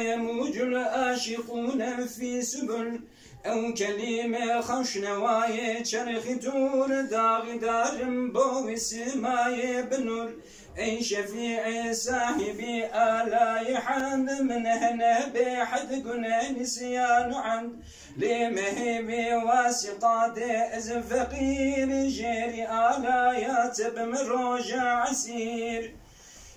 يموج العاشقون في سبل. أو كلمة خوش نواي شرخ تور. داغ دار بو سماي بنور. أي شفيع صاحبي آلاي حمد من هنا بحد قنا نسيان عند. لمهبي واسقاد از فقير. جيري آلايات بمروج عسير.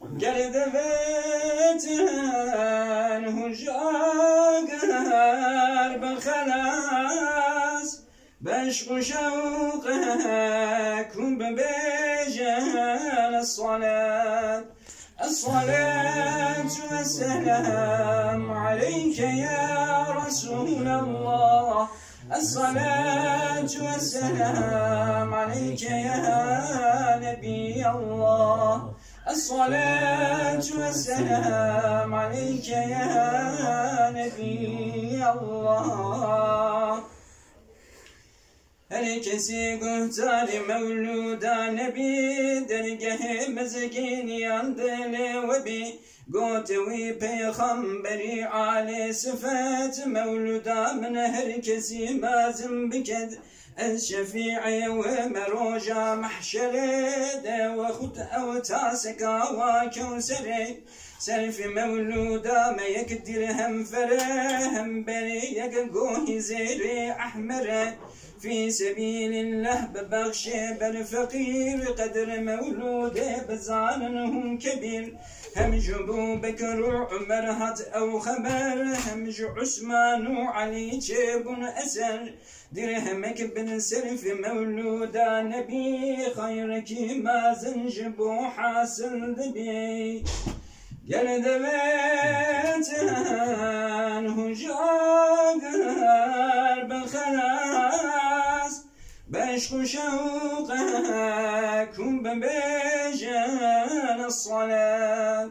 قرد بيتهان هجاقر بخلاص بشق شوقكم ببيجان الصلاة الصلاة والسلام عليك يا رسول الله الصلاة والسلام عليك يا نبي الله الصلاة والسلام عليك يا نبي الله Herkesi guhtarı mevluda nebi dergah mezgin yandele ve bi Gotevi peygamberi ali sıfat mevluda min herkesi mazim biked الشفيع ومروجا محشره وخط أو تاسكا وكوسري سلف مولودا ما يقدر هم فره هم بري يقوه زيري أحمره في سبيل الله ببغش بالفقير قدر مولوده بزانهم كبير هم جبو بكر عمر هات أو خبر هم عثمان وعلي جيب أسر. درهمك بن سرف مولودا نبي خيرك ما زنجبو حاصل دبي قال دبيتان هجاقر بالخلاص. بشق شوقكم ببيجان الصلاة.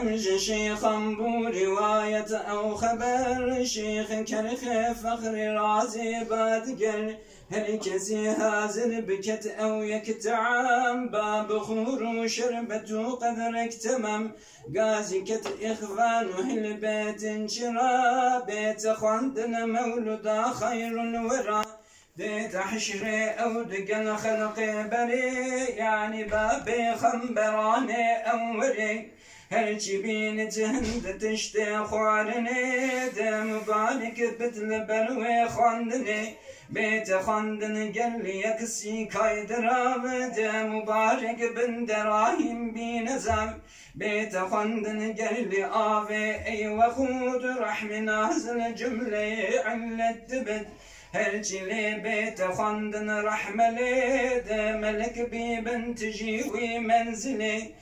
همج شيخا بو رواية أو خبر شيخ كرخ فخر رازي بادقر هركزي هازر بكت أو يكتعام باب خور وشربة قدرك تمام قازي كت إخوان وهل بيت شرا بيت خندنا مولدا خير الورى. ديت حشري أو دقن خلق بري. يعني بابي خنبراني أوري. Her cibin cinde dişte xwarinê de mübarek bitle berwê xwandinê Bê te xwandin gel yek sî de mübarek bin derahim bî nezav Bê te xwandin gel avê ey vexûd rahmin azin cümleyê illet dibit her çile bete xandın rahmele de melek bi ben tecivi menzile